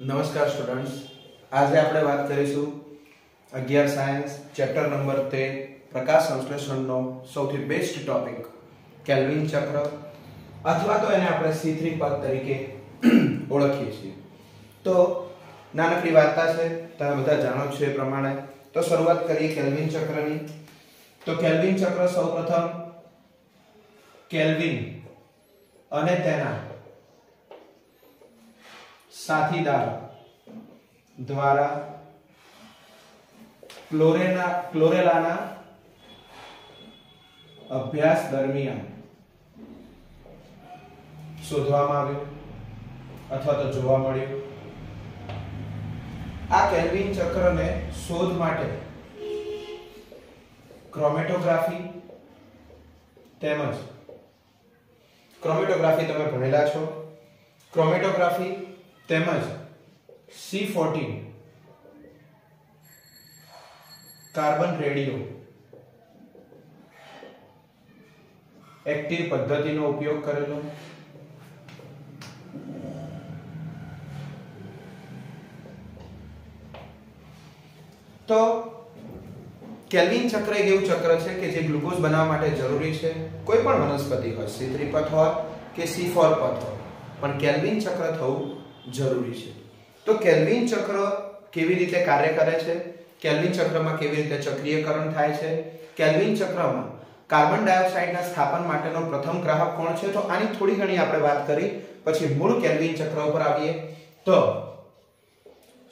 નમસ્કાર સ્ટુડન્ટ્સ. આજે આપણે વાત કરીશું અગિયાર સાયન્સ, ચેપ્ટર નંબર તેર પ્રકાશ સંશ્લેષણનો સૌથી બેસ્ટ ટોપિક કેલ્વિન ચક્ર, અથવા તો એને આપણે સી થ્રી પદ તરીકે ઓળખીએ છીએ. તો નાનકડી વાર્તા છે, તમે બધા જાણો છો એ પ્રમાણે. તો શરૂઆત કરીએ કેલ્વિન ચક્રની. તો કેલ્વિન ચક્ર સૌપ્રથમ કેલ્વિન અને તેના સાથીદાર દ્વારા ક્લોરેના ક્લોરેલાના અભ્યાસ દરમિયાન શોધવામાં આવ્યું અથવા તો જોવા મળ્યું. આ કેલ્વિન ચક્રને શોધ માટે ક્રોમેટોગ્રાફી તેમજ ક્રોમેટોગ્રાફી તમે ભણેલા છો. ક્રોમેટોગ્રાફી તેમજ C fourteen carbon radio. Active પદ્ધતિનો ઉપયોગ કરેલો. તો કેલ્વિન ચક્ર એક એવું ચક્ર છે કે જે ગ્લુકોઝ બનાવવા માટે જરૂરી છે. કોઈ પણ વનસ્પતિ હોય સી થ્રી પથ હોય કે સી ફોર પથ હોય. પણ કેલ્વિન ચક્ર થવું જરૂરી છે. તો કેલ્વિન ચક્ર કેવી રીતે કાર્ય કરે છે? કેલ્વિન ચક્રમાં કેવી રીતે ચક્રીયકરણ થાય છે? કેલ્વિન ચક્રમાં કાર્બન ડાયોક્સાઇડના સ્થાપન માટેનો પ્રથમ ગ્રાહક કોણ છે? તો આની થોડી ઘણી આપણે વાત કરી, પછી મૂળ કેલ્વિન ચક્ર ઉપર આવીએ. તો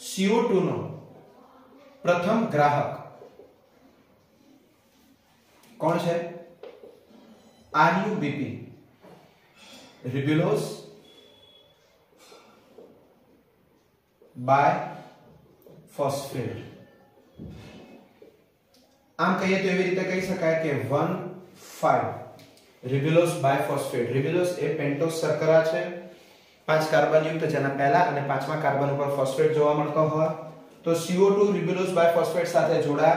CO2 નો પ્રથમ ગ્રાહક કોણ છે? આરયુબીપી રિબ્યુલોસ બાય ફોસ્ફેટ આમ કહીએ તો એવી રીતે કહી શકાય કે 1 5 રિબ્યુલોસ બાયફોસ્ફેટ રિબ્યુલોસ એ પેન્ટોસ શર્કરા છે. પાંચ કાર્બનયુક્ત જેના પહેલા અને પાંચમા કાર્બન ઉપર ફોસ્ફેટ જોવા મળતો હોય. તો CO2 રિબ્યુલોસ બાયફોસ્ફેટ સાથે જોડા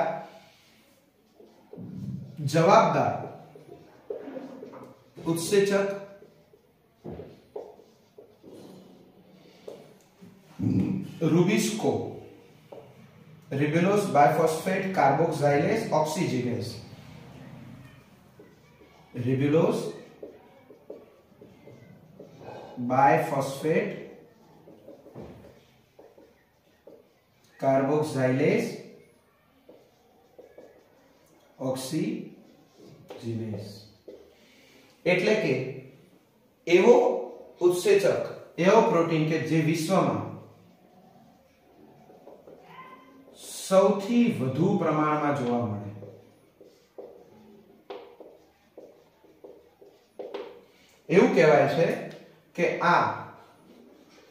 જવાબદાર ઉત્સેચક રૂબિસ્કો રિબેલોસ બાયફોસ્ફેટ કાર્બોક્સાઇલેસ ઓક્સિજનેસ રિબેલોસ બાયફોસ્ફેટ કાર્બોક્સાઇલેસ ઓક્સિજનેસ એટલે કે એવો ઉત્સેચક એવો પ્રોટીન કે જે વિશ્વમાં સૌથી વધુ પ્રમાણમાં જોવા મળે. એવું કહેવાય છે કે આ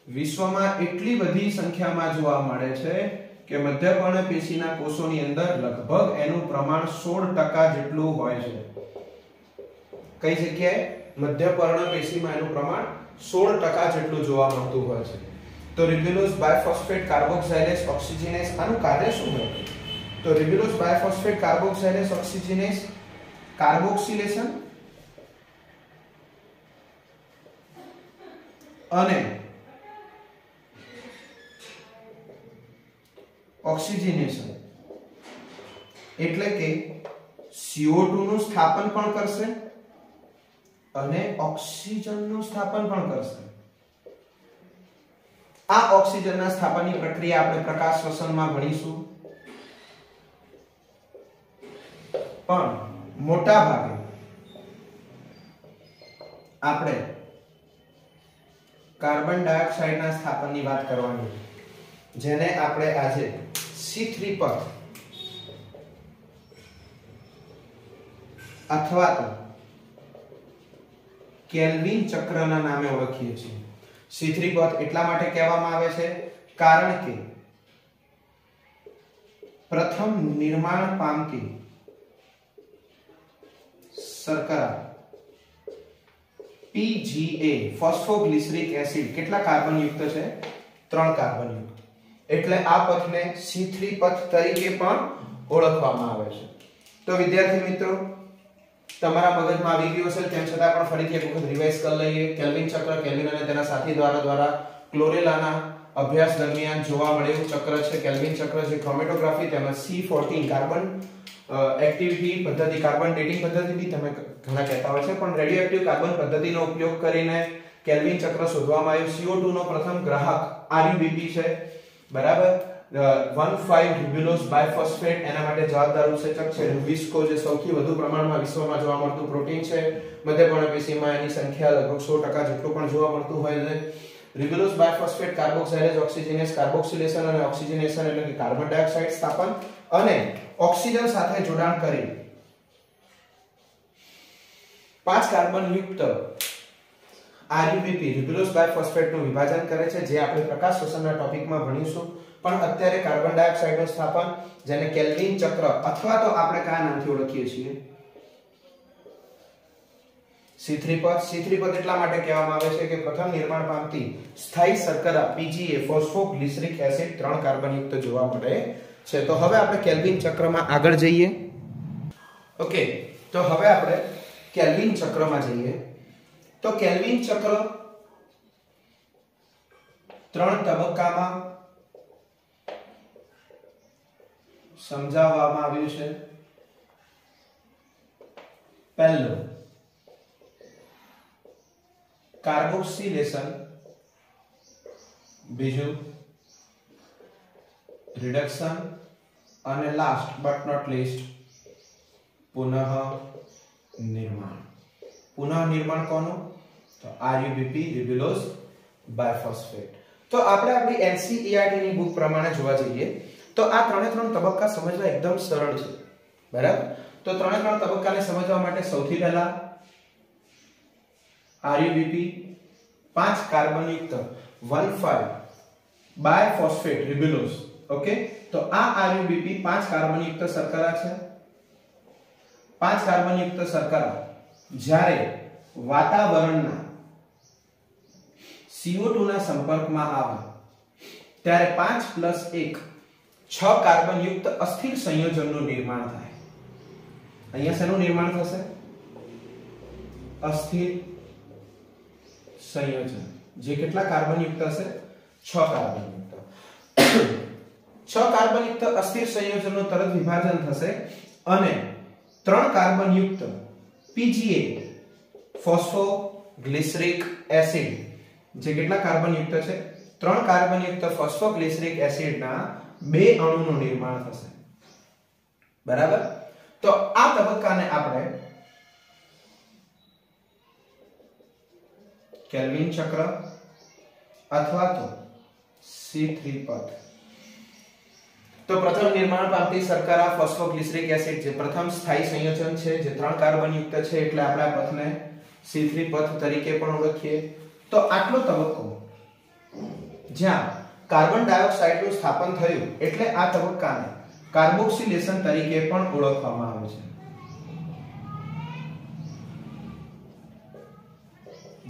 વિશ્વમાં એટલી બધી સંખ્યામાં જોવા મળે છે કે મધ્યપર્ણ પેશીના કોષોની અંદર લગભગ એનું પ્રમાણ 16% જેટલું હોય છે. કઈ જગ્યાએ? મધ્યપર્ણ પેશીમાં એનું પ્રમાણ 16% જેટલું જોવા મળતું હોય છે. તો રિબ્યુલોઝ બાયફોસ્ફેટ કાર્બોક્સાઇલેસ ઓક્સિજિનેસ આનું કાર્ય શું હોય? તો ribulose bisphosphate carboxylase oxygenase carboxylation અને ઓક્સિજિનેશન. એટલે કે CO2 નું સ્થાપન પણ કરશે અને ઓક્સિજનનું સ્થાપન પણ કરશે. આ ઓક્સિજનના સ્થાપનની પ્રક્રિયા આપણે પ્રકાશ શ્વસનમાં ભણીશું. પણ મોટા ભાગે આપણે કાર્બન ડાયોક્સાઇડના સ્થાપનની વાત કરવાની. જેને આપણે આજે C3 પર અથવા તો કેલ્વિન ચક્રના નામે ઓળખીએ છીએ. C3 પથ એટલા માટે કહેવામાં આવે છે કારણ કે પ્રથમ નિર્માણ પામતી શર્કરા PGA ફોસ્ફોગ્લિસરિક એસિડ, કેટલા કાર્બન યુક્ત છે? ત્રણ કાર્બન યુક્ત. એટલે આ પથને C3 પથ તરીકે પણ ઓળખવામાં આવે છે. તો વિદ્યાર્થી મિત્રો તમારા મગજમાં આવી ગયું હશે, તેમ છતાં પણ ફરીથી એક વખત રિવાઇઝ કરી લઈએ. કેલ્વિન ચક્ર કેલ્વિન અને તેના સાથી દ્વારા ક્લોરેલાના અભ્યાસ દરમિયાન જોવા મળેલું ચક્ર છે. કેલ્વિન ચક્ર જે ક્રોમેટોગ્રાફી તેમજ C14 કાર્બન એક્ટિવિટી પદ્ધતિ કાર્બન ડેટિંગ પદ્ધતિ બી તમે ઘણા કહેતા હોય છે. પણ રેડિયો એક્ટિવ કાર્બન પદ્ધતિનો ઉપયોગ કરીને કેલ્વિન ચક્ર શોધવામાં આવ્યું. CO2 નો પ્રથમ ગ્રાહક RUBP છે. બરાબર? 15 રિબ્યુલોસ બાયફોસ્ફેટ એના માટે જવાબદાર ઉત્સેચક છે. વિસ્કો જે સૌથી વધુ પ્રમાણમાં વિશ્વમાં જોવા મળતું પ્રોટીન છે, મધ્યપર્ણપેશીમાં એની સંખ્યા લગભગ 100% જેટલું પણ જોવા મળતું હોય છે. રિબ્યુલોસ બાયફોસ્ફેટ કાર્બોક્સાઇલેજ ઓક્સિજનેસ કાર્બોક્સિલેશન અને ઓક્સિજનેશન એટલે કે કાર્બન ડાયોક્સાઇડ સ્થાપન અને ઓક્સિજન સાથે જોડાણ કરી. પાંચ કાર્બન યુક્ત RUBP રિબ્યુલોસ બાયફોસ્ફેટનું વિભાજન કરે છે, જે આપણે પ્રકાશ શ્વસનના ટોપિકમાં ભણીશું. પણ અત્યારે કાર્બન ડાયોક્સાઇડનું સ્થાપન જેને કેલ્વિન ચક્ર અથવા તો આપણે કયા નામથી ઓળખીએ છીએ? C3 પદ. C3 પદ એટલા માટે કહેવામાં આવે છે કે પ્રથમ નિર્માણ પામતી સ્થાયી શર્કરા PGA ફોસ્ફોગ્લિસરિક એસિડ ત્રણ કાર્બનયુક્ત જોવા મળે છે. તો હવે આપણે કેલ્વિન ચક્રમાં આગળ જઈએ. ઓકે તો હવે આપણે કેલ્વિન ચક્રમાં જઈએ. તો કેલ્વિન ચક્ર ત્રણ તબક્કામાં સમજાવવામાં આવ્યું છે. પહેલું, કાર્બોક્સિલેશન. બીજું, રિડક્શન. અને લાસ્ટ બટ નોટ લીસ્ટ પુનઃ નિર્માણ પુનઃ નિર્માણ કોનું તો આરયુબીપી રિબ્યુલોઝ બાયફોસ્ફેટ તો આપણે આપણી એનસીઈઆરટી ની બુક પ્રમાણે જોવા જઈએ. તો આ ત્રણે ત્રણ તબક્કા સમજવા એકદમ સરળ છે. બરાબર? તો ત્રણે ત્રણ તબક્કાને સમજવા માટે સૌથી પહેલા આરયુબીપી પાંચ કાર્બનયુક્ત યુક્ત 15 બાયફોસ્ફેટ રિબ્યુલોઝ ઓકે? તો આ આરયુબીપી પાંચ કાર્બનયુક્ત શર્કરા છે? પાંચ કાર્બનયુક્ત શર્કરા જ્યારે વાતાવરણના CO2 ના સંપર્કમાં આવે, ત્યારે 5 1 6 કાર્બન યુક્ત અસ્થિર સંયોજનનું નિર્માણ થાય. અહીંયા શેનું નિર્માણ થશે? અસ્થિર સંયોજન. જે કેટલા કાર્બન યુક્ત હશે? છ કાર્બન યુક્ત. છ કાર્બન યુક્ત અસ્થિર સંયોજનનું તરત વિભાજન થશે અને ત્રણ કાર્બન યુક્ત PGA ફોસ્ફોગ્લિસરિક એસિડ. જે કેટલા કાર્બન યુક્ત છે? ત્રણ કાર્બન યુક્ત ફોસ્ફોગ્લિસરિક એસિડના બે અણુનું નિર્માણ થશે. બરાબર? તો આ તબક્કાને આપણે કેલ્વિન ચક્ર અથવા તો C3 પદ તો પ્રથમ નિર્માણ પામતી સરકાર આ ફોસ્ફોગ્લિસરિક એસિડ, જે પ્રથમ સ્થાયી સંયોજન છે, જે ત્રણ કાર્બન યુક્ત છે, એટલે આપણે આ પથને C3 પથ તરીકે પણ ઓળખીએ. તો આટલો તબક્કો જ્યાં કાર્બન ડાયોક્સાઇડનું સ્થાપન થયું એટલે આ તબક્કાને કાર્બોક્સિલેશન તરીકે પણ ઓળખવામાં આવે છે.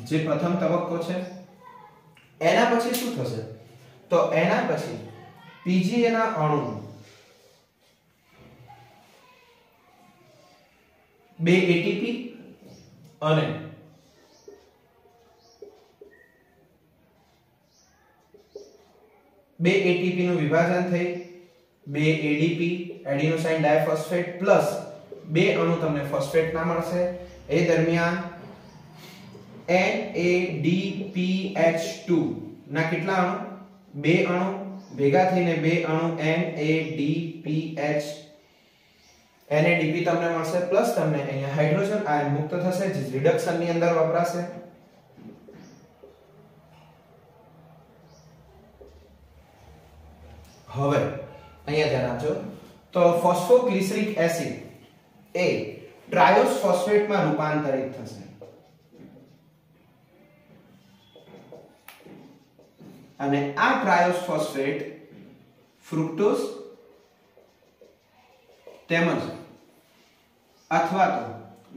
જે પ્રથમ તબક્કો છે, એના પછી શું થશે? તો એના પછી પીજીએ ના અણુ બે એટીપી અને બે એટીપી નું વિભાજન થઈ, બે એડીપી એડિનોસાઇન ડાયફોસ્ફેટ પ્લસ બે અણુ તમને ફોસ્ફેટ ના મળશે. એ દરમિયાન NADPH2 ના કેટલા અણુ? બે અણુ, ભેગા થઈને બે અણુ NADPH NADP તમને મળશે પ્લસ તમને અહીંયા હાઇડ્રોજન આયન મુક્ત થશે, જે રિડક્શનની અંદર વપરાશે. હવે, અહીંયા ધ્યાન આપજો. તો ફોસ્ફોગ્લિસરિક એસિડ એ ટ્રાયોસ ફોસ્ફેટમાં રૂપાંતરિત થશે. અને આ ટ્રાયોસ ફોસ્ફેટ ફ્રુક્ટોઝ તેમજ અથવા તો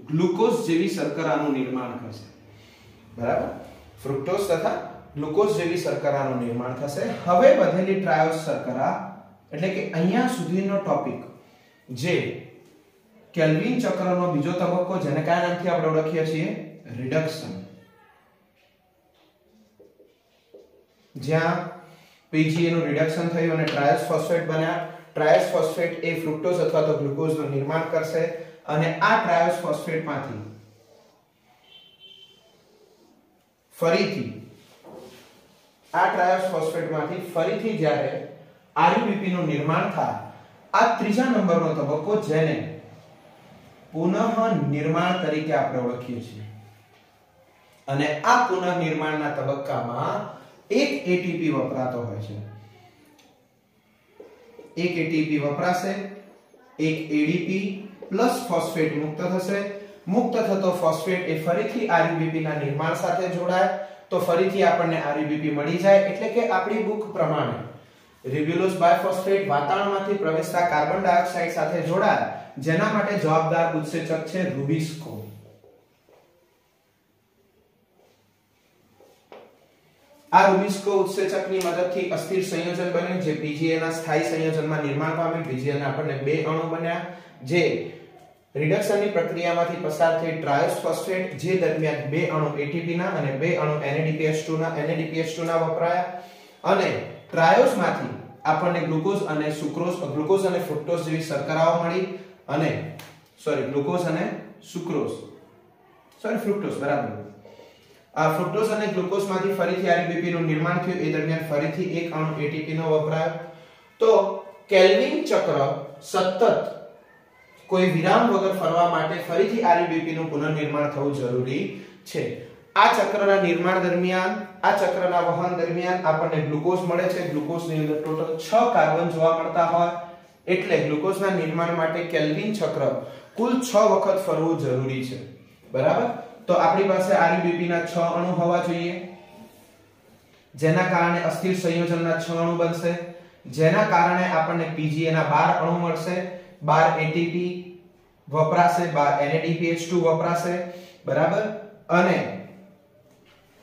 ગ્લુકોઝ જેવી શર્કરાનું નિર્માણ થશે બરાબર? ફ્રુક્ટોઝ તથા ગ્લુકોઝ જેવી શર્કરાનું નિર્માણ થશે. હવે વધેલી ટ્રાયોસ શર્કરા એટલે કે અહીંયા સુધીનો ટોપિક, જે કેલ્વિન ચક્રનો બીજો તબક્કો, જેને કયા નામથી આપણે ઓળખીએ છીએ? રિડક્શન. જ્યાં પીજીએ નું રિડક્શન થયું અને ટ્રાયસ ફોસ્ફેટ બન્યા. ટ્રાયસ ફોસ્ફેટ એ ફ્રુક્ટોઝ અથવા તો ગ્લુકોઝનું નિર્માણ કરશે અને આ ટ્રાયસ ફોસ્ફેટમાંથી ફરીથી આ ટ્રાયસ ફોસ્ફેટમાંથી ફરીથી જ્યારે આરયુબીપી નું નિર્માણ થાય, આ ત્રીજા નંબરનો તબક્કો જેને પુનઃ નિર્માણ તરીકે આપણે ઓળખીએ છીએ. અને આ પુનઃ નિર્માણના તબક્કામાં એક એટીપી વપરાતો હોય છે. એક એટીપી વપરાશે, એક એડીપી પ્લસ ફોસ્ફેટ મુક્ત થશે. મુક્ત થતો ફોસ્ફેટ એ ફરીથી આરયુબીપી ના નિર્માણ સાથે જોડાય. તો ફરીથી આપણને આરયુબીપી મળી જાય. એટલે કે આપણી બુક પ્રમાણે રિબ્યુલોસ બાયફોસ્ફેટ વાતાવરણમાંથી પ્રવેશતા કાર્બન ડાયોક્સાઇડ સાથે જોડાય જેના માટે જવાબદાર ઉત્સેચક છે રુબિસ્કો આ રુબિસ્કો ઉત્સેચકની મદદથી અસ્થિર સંયોજન બન્યું, જે પીજીએ ના સ્થાયી સંયોજનમાં નિર્માણ પામે પીજીએના આપણને બે અણુ બન્યા, જે રિડક્શનની પ્રક્રિયામાંથી પસાર થઈ ટ્રાયોસ ફોસ્ફેટ, જે દરમિયાન બે અણુ એટીપીના અને બે અણુ NADPH2 ના NADPH2 ના વપરાયા. અને ટ્રાયોસમાંથી આપણને ગ્લુકોઝ અને સુક્રોઝ, ગ્લુકોઝ અને ફ્રુક્ટોઝ જેવી શર્કરાઓ મળી અને સોરી ગ્લુકોઝ અને સુક્રોઝ. સોરી ફ્રુક્ટોઝ, બરાબર. આ ફ્રુક્ટોઝ અને ગ્લુકોઝમાંથી ફરીથી આરબીપીનું નિર્માણ થયું. એ દરમિયાન ફરીથી એક અણુ એટીપીનો વપરાયો. તો કેલ્વિન ચક્ર સતત કોઈ વિરામ વગર ફરવા માટે ફરીથી આરબીપી નું પુનર્નિર્માણ થવું જરૂરી છે. આ ચક્રના નિર્માણ દરમિયાન, આ ચક્રના વહન દરમિયાન આપણને ગ્લુકોઝ મળે છે. ગ્લુકોઝની અંદર ટોટલ 6 કાર્બન જોવા મળતા હોય. એટલે ગ્લુકોઝના નિર્માણ માટે કેલ્વિન ચક્ર કુલ 6 વખત ફરવું જરૂરી છે. બરાબર? તો આપણી પાસે આરબીપી ના 6 અણુ હોવા જોઈએ. જેના કારણે અસ્થિર સંયોજનના 6 અણુ બનશે. જેના કારણે આપણને પીજીએ ના 12 અણુ મળશે. 12 એટીપી વપરાશે 12 NADPH2 વપરાશે, બરાબર? અને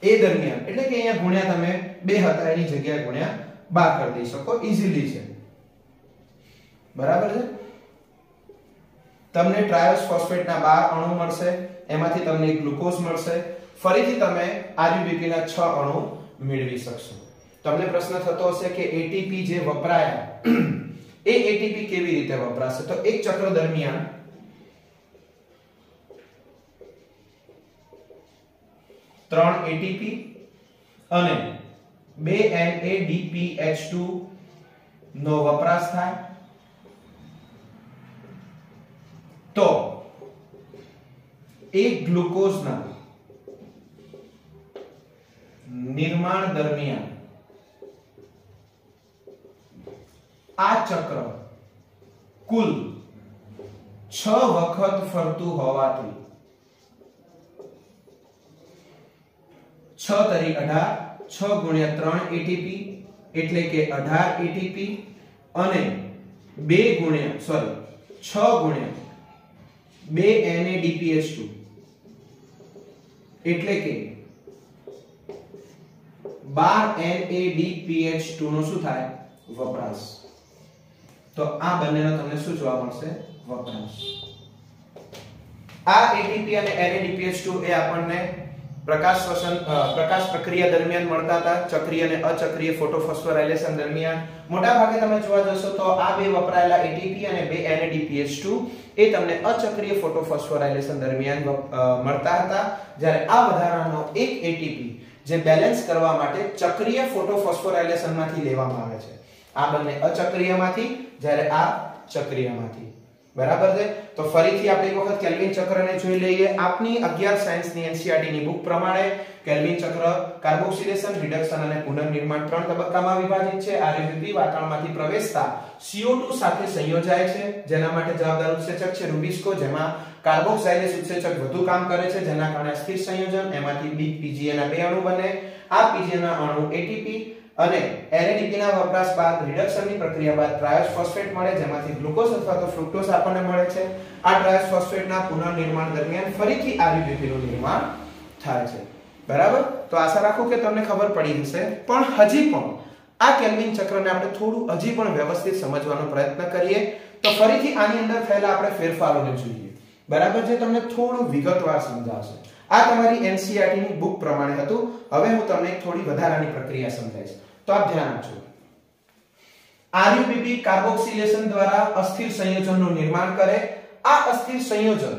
એ દરમિયાન, એટલે કે અહીંયા ગુણ્યા તમે બે હતા, એની જગ્યાએ ગુણ્યા 12 કરી દઈ શકો ઈઝીલી છે. બરાબર છે? તમને ટ્રાયોસ ફોસ્ફેટના 12 અણુ મળશે, એમાંથી તમને ગ્લુકોઝ મળશે, ફરીથી તમે આરયુબીપી ના 6 અણુ મેળવી શકશો. તમને પ્રશ્ન થતો હશે કે એટીપી જે વપરાયા એ એટીપી કેવી રીતે વપરાશે? તો એક ચક્ર દરમિયાન ત્રણ એટીપી અને બે NADPH2 નો વપરાશ થાય. તો એક ગ્લુકોઝના નિર્માણ દરમિયાન આ ચક્ર કુલ છ વખત ફરતું હોવાથી છ તરી અઢાર, છ ગુણ્યા ત્રણ એટીપી એટલે કે 18 એટીપી અને બે ગુણ્યા સોરી છ ગુણ્યા 2 NADPH2 એટલે કે 12 NADPH2 નો શું થાય? વપરાશ. તો આ બંનેનો તમને શું જોવા મળશે? વપરાશ. આ એટીપી અને NADPH2 એ આપણને પ્રકાશ શ્વસન પ્રકાશ પ્રક્રિયા દરમિયાન મળતા હતા, ચક્રીય અને અચક્રીય ફોટોફોસ્ફોરાયલેશન દરમિયાન. મોટા ભાગે તમે જોવા જશો તો આ બે વપરાયેલા એટીપી અને બે NADPH2 એ તમને અચક્રીય ફોટોફોસ્ફોરાયલેશન દરમિયાન મળતા હતા. જ્યારે આ વધારાનો એક એટીપી જે બેલેન્સ કરવા માટે ચક્રીય ફોટોફોસ્ફોરાયલેશનમાંથી લેવામાં આવે છે. આ બંને અચક્રીયમાંથી, જ્યારે આ ચક્રીયમાંથી. બરાબર છે? તો ફરીથી આપણે એક વખત કેલ્વિન ચક્રને જોઈ લઈએ. આપની 11 સાયન્સની એનસીઆરટી ની બુક પ્રમાણે કેલ્વિન ચક્ર કાર્બોક્સિલેશન, રિડક્શન અને પુનર્નિર્માણ ત્રણ તબક્કામાં વિભાજિત છે. આરએબીપી વાતાવરણમાંથી પ્રવેશતા CO2 સાથે સંયોજાય છે, જેના માટે જવાબદાર ઉત્સેચક છે રુબિસ્કો, જેમાં કાર્બોક્સાઇલેસ ઉત્સેચક વધુ કામ કરે છે, જેના કારણે સ્થિર સંયોજન, એમાંથી પીજીએ ના બે અણુ બને. આ પીજીએ ના અણુ એટીપી અને NADP વપરાશ બાદ રિડક્શનની પ્રક્રિયા બાદ ટ્રાયોસ ફોસ્ફેટ મળે, જેમાંથી ગ્લુકોઝ અથવા તો ફ્રુક્ટોઝ આપણને મળે છે. આ ટ્રાયોસ ફોસ્ફેટના પુનર્નિર્માણ દરમિયાન ફરીથી RUBP નું નિર્માણ થાય છે. બરાબર? તો આશા રાખું કે તમને ખબર પડી હશે. પણ હજી પણ આ કેલ્વિન ચક્રને આપણે થોડું હજી પણ વ્યવસ્થિત સમજવાનો પ્રયત્ન કરીએ. તો ફરીથી આની અંદર થયેલા આપણે ફેરફારોને જોઈએ. બરાબર? જે તમને થોડું વિગતવાર સમજાવશે. આ તમારી એનસીઆરટીની બુક પ્રમાણે હતું. હવે હું તમને થોડી વધારાની પ્રક્રિયા સમજાવીશ. તો આપ ધ્યાન આપજો. આરયુબીપી કાર્બોક્સિલેશન દ્વારા અસ્થિર સંયોજનનું નિર્માણ કરે. આ અસ્થિર સંયોજન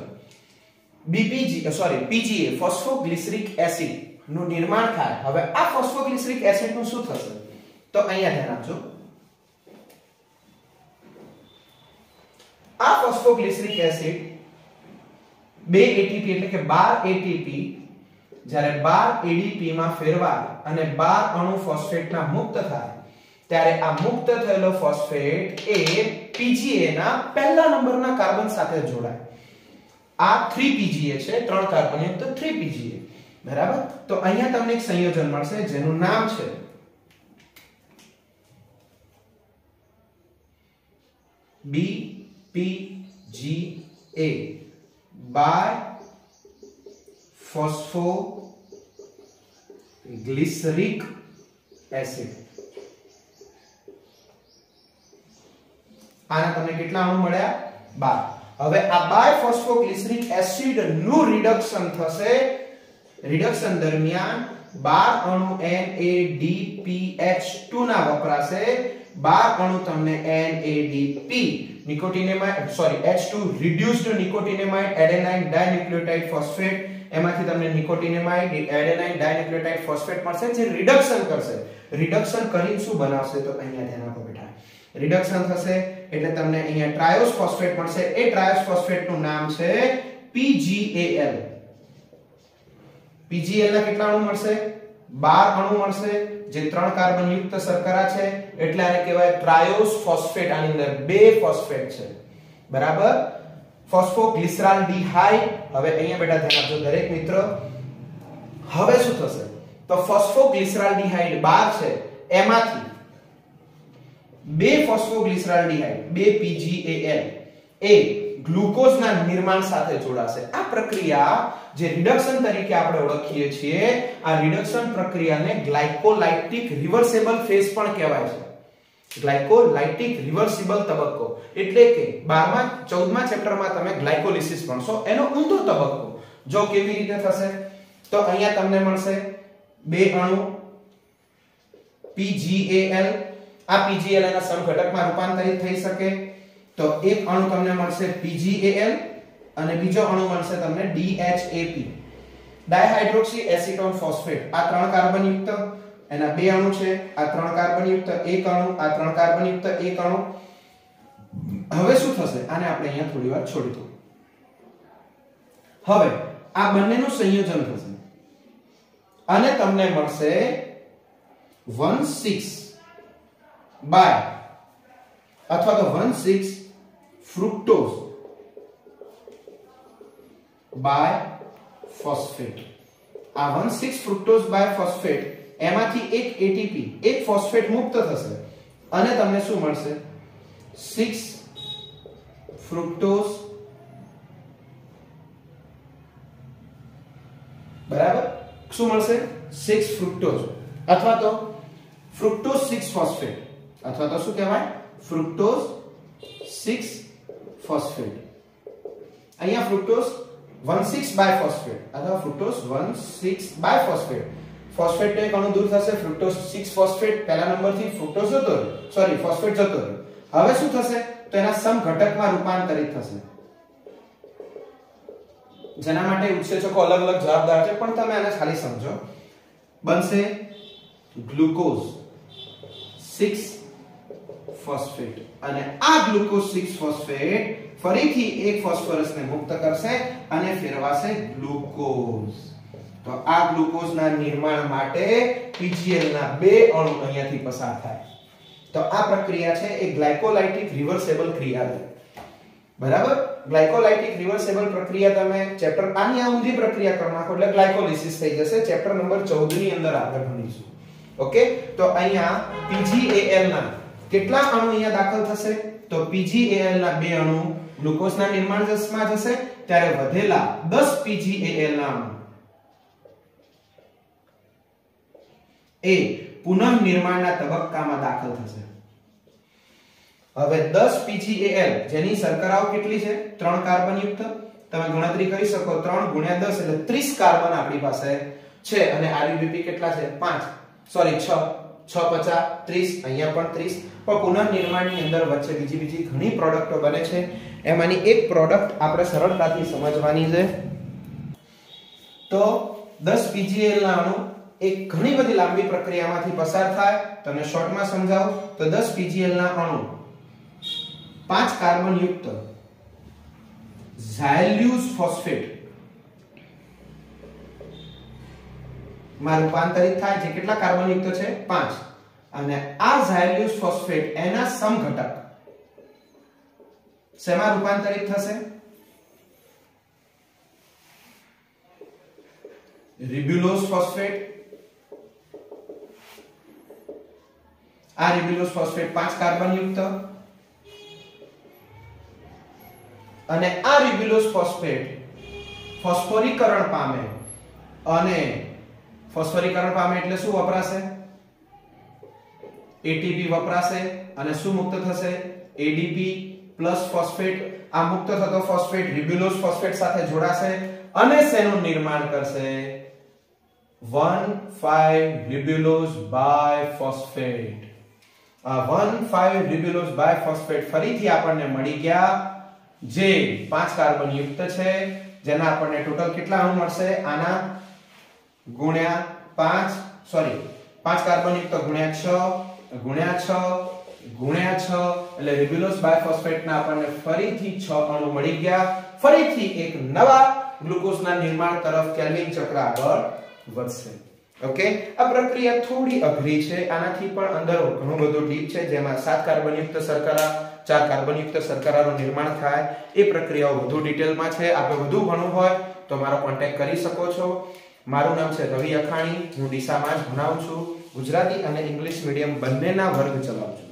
બીપીજી સોરી પીજીએ, ફોસ્ફોગ્લિસરિક એસિડનું નિર્માણ થાય. હવે આ ફોસ્ફોગ્લિસરિક એસિડનું શું થશે? તો અહીંયા ધ્યાન આપજો. આ ફોસ્ફોગ્લિસરિક એસિડ બે એટીપી એટલે કે 12 એટીપી જ્યારે 12 ADP માં ફેરવાય અને 12 અણુ ફોસ્ફેટના મુક્ત થાય, ત્યારે આ મુક્ત થયેલો ફોસ્ફેટ એ PGA ના પહેલા નંબરના કાર્બન સાથે જોડાય. આ 3 પીજીએ છે, ત્રણ કાર્બન યુક્ત 3 પીજીએ બરાબર? તો અહીંયા તમને એક સંયોજન મળશે, જેનું નામ છે BPGA બાય ફોસ્ફો ગ્લિસરિક એસિડ. આના તમને કેટલા અણુ મળ્યા? 12 હવે આ બાયફોસ્ફોગ્લિસરિક એસિડનું રિડક્શન થશે. રિડક્શન દરમિયાન 12 અણુ NADPH2 ના વપરાશે. 12 અણુ તમને NADP nicotinamide sorry H2 reduced nicotinamide adenine dinucleotide phosphate એમાંથી તમને નિકોટિનેમાઇડ, એડેનાઇન ડાઇન્યુક્લિયોટાઇડ ફોસ્ફેટ મળશે, જે રિડક્શન કરશે. રિડક્શન કરીને શું બનાવશે? તો અહીંયા ધ્યાન આપો બેટા. રિડક્શન થશે એટલે તમને અહીંયા ટ્રાયોસ ફોસ્ફેટ મળશે. એ ટ્રાયોસ ફોસ્ફેટનું નામ છે PGAL PGAL ના કેટલા અણુ મળશે? 12 અણુ મળશે, જે ત્રણ કાર્બન યુક્ત શર્કરા છે. એટલે આને કહેવાય ટ્રાયોસ ફોસ્ફેટ આની અંદર બે ફોસ્ફેટ છે. બરાબર? ફોસ્ફોગ્લિસરાલ્ડિહાઇડ હવે અહીંયા બેટા ધ્યાન આપજો દરેક મિત્ર. હવે શું થશે? તો ફોસ્ફોગ્લિસરાલ્ડિહાઇડ 12 છે. એમાંથી બે ફોસ્ફોગ્લિસરાલ્ડિહાઇડ બે PGAL એ ગ્લુકોઝના નિર્માણ સાથે જોડાશે. આ પ્રક્રિયા જે રિડક્શન તરીકે આપણે ઓળખીએ છીએ, આ રિડક્શન પ્રક્રિયાને ગ્લાયકોલાઇટિક રિવર્સેબલ ફેઝ પણ કહેવાય છે. ગ્લાયકોલાઇટિક રિવર્સિબલ તબક્કો એટલે કે 12મા 14મા ચેપ્ટરમાં તમે ગ્લાયકોલિસિસ ભણશો. એનો ઊંધો તબક્કો. જો કેવી રીતે થશે? તો અહીંયા તમને મળશે બે અણુ PGAL આ PGAL એના સમઘટકમાં રૂપાંતરિત થઈ શકે. તો એક અણુ તમને મળશે PGAL અને બીજો અણુ મળશે તમને DHAP ડાયહાઇડ્રોક્સી એસિટોન ફોસ્ફેટ. આ ત્રણ કાર્બન યુક્ત એના બે અણુ છે, આ ત્રણ કાર્બનયુક્ત એક અણુ, આ ત્રણ કાર્બનયુક્ત એક અણુ. હવે શું થશે? આને આપણે અહીંયા થોડી વાર છોડી દો હવે, આ બંનેનું સંયોજન થશે. અને તમને મળશે 16 બાય અથવા તો 16 ફ્રુક્ટોઝ બાય ફોસ્ફેટ. આ 16 ફ્રુક્ટોઝ બાય ફોસ્ફેટ એમાંથી એક એટીપી એક ફોસ્ફેટ મુક્ત થશે. અને તમને શું મળશે? 6 ફ્રુક્ટોઝ બરાબર? શું મળશે? 6 ફ્રુક્ટોઝ અથવા તો ફ્રુક્ટોઝ 6 ફોસ્ફેટ અથવા તો શું કહેવાય? ફ્રુક્ટોઝ 6 ફોસ્ફેટ અહીંયા ફ્રુક્ટોઝ 16 બાયફોસ્ફેટ અથવા ફ્રુક્ટોઝ 16 બાયફોસ્ફેટ ફોસ્ફેટ તો અણુ દૂર થશે ફ્રુક્ટોઝ 6 ફોસ્ફેટ પહેલા નંબરથી ફ્રુક્ટોઝ જતો સોરી ફોસ્ફેટ જતો રહ્યો. હવે શું થશે? તો એના સમઘટકમાં રૂપાંતરિત થશે. જેના માટે ઉત્સેચકો અલગ અલગ જવાબદાર છે, પણ તમે આને ખાલી સમજો. બનશે ગ્લુકોઝ 6 ફોસ્ફેટ અને આ ગ્લુકોઝ 6 ફોસ્ફેટ ફરીથી એક ફોસ્ફરસને મુક્ત કરશે અને ફેરવાશે ગ્લુકોઝ. તો આ ગ્લુકોઝના નિર્માણ માટે PGL ના બે અણુ અહીંયાથી પસાર થાય. તો આ પ્રક્રિયા છે એ ગ્લાયકોલાઇટિક રિવર્સેબલ ક્રિયા છે બરાબર? ગ્લાયકોલાઇટિક રિવર્સેબલ પ્રક્રિયા તમે ચેપ્ટર આની આ ઊંધી પ્રક્રિયા કરી નાખો એટલે ગ્લાયકોલિસિસ થઈ જશે. ચેપ્ટર નંબર 14 ની અંદર આગળ ભણીશું. ઓકે તો અહીંયા PGAL ના કેટલા અણુ અહીંયા દાખલ થશે? તો PGAL ના બે અણુ ગ્લુકોઝના નિર્માણમાં જશે. ત્યારે વધેલા 10 PGAL ના અણુ. એ પુનઃ નિર્માણના તબક્કામાં દાખલ થશે. હવે 10 PGAL જેની શર્કરાઓ કેટલી છે? 3 કાર્બન યુક્ત તમે ગણતરી કરી શકો 3 ગુણ્યા 10 એટલે 30 કાર્બન આપણી પાસે છે અને RUBP કેટલા છે? 5 સોરી 6 6 50 30 અહીંયા પણ 30 પણ પુનઃનિર્માણની અંદર વચ્ચે બીજી બીજી ઘણી પ્રોડક્ટો બને છે. એમાંની એક પ્રોડક્ટ આપણે સરળતાથી સમજવાની છે. તો 10 પીજીએલ ના અણુ એક ઘણી બધી લાંબી પ્રક્રિયામાંથી પસાર થાય. તમને શોર્ટમાં સમજાવું તો 10 પીજીએલ ના અણુ પાંચ કાર્બન યુક્ત ઝાયલ્યુઝ ફોસ્ફેટમાં રૂપાંતરિત થાય જે કેટલા કાર્બન યુક્ત છે? 5 અને આ ઝાયલ્યુઝ ફોસ્ફેટ એના સમઘટક શેમાં રૂપાંતરિત થશે? રિબ્યુલોઝ ફોસ્ફેટ આ રિબ્યુલોઝ ફોસ્ફેટ પાંચ કાર્બન યુક્ત. અને આ રિબ્યુલોઝ ફોસ્ફેટ ફોસ્ફોરીકરણ પામે. અને ફોસ્ફોરીકરણ પામે એટલે શું વપરાશે? એટીપી વપરાશે અને શું મુક્ત થશે? એડીપી પ્લસ ફોસ્ફેટ આ મુક્ત થતો ફોસ્ફેટ રિબ્યુલોઝ ફોસ્ફેટ સાથે જોડાશે અને શેનું નિર્માણ કરશે? 1,5 રિબ્યુલોઝ બાયફોસ્ફેટ આ 1,5 રિબ્યુલોઝ બાયફોસ્ફેટ ફરીથી આપણને મળી ગયા. જે પાંચ કાર્બન યુક્ત છે જેના આપણને ટોટલ કેટલા અણુ મળશે? આના ગુણ્યા 5 સોરી પાંચ કાર્બન યુક્ત ગુણ્યા 6 ગુણ્યા 6 ગુણ્યા 6 એટલે રિબ્યુલોઝ બાયફોસ્ફેટના આપણને ફરીથી 6 અણુ મળી ગયા. ફરીથી એક નવા ગ્લુકોઝના નિર્માણ તરફ કેલ્વિન ચક્ર આગળ વધશે. ઓકે આ પ્રક્રિયા થોડી અઘરી છે. આનાથી પણ અંદર ઘણું બધું ડીપ છે, જેમાં સાત કાર્બન યુક્ત શર્કરા ચાર કાર્બન યુક્ત શર્કરાનું નિર્માણ થાય. એ પ્રક્રિયાઓ વધુ ડિટેલમાં છે. આપણે વધુ ભણવું હોય તો મારો કોન્ટેક્ટ કરી શકો છો. મારું નામ છે રવિ અખાણી. હું ડીસામાં જ ભણાવું છું. ગુજરાતી અને ઇંગ્લિશ મીડિયમ બંનેના વર્ગ ચલાવું છું.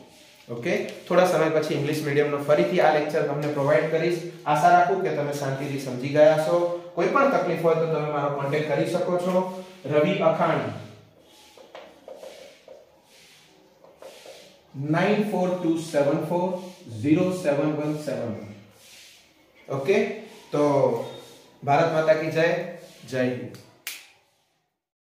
ઓકે થોડા સમય પછી ઇંગ્લિશ મીડિયમનો ફરીથી આ લેક્ચર તમને પ્રોવાઈડ કરીશ આશા રાખું કે તમે શાંતિથી સમજી ગયા છો કોઈ પણ તકલીફ હોય તો તમે મારો કોન્ટેક્ટ કરી શકો છો રવિ અખાણી 9427407171 ઓકે તો ભારત માતા કી જય જય હિન્દ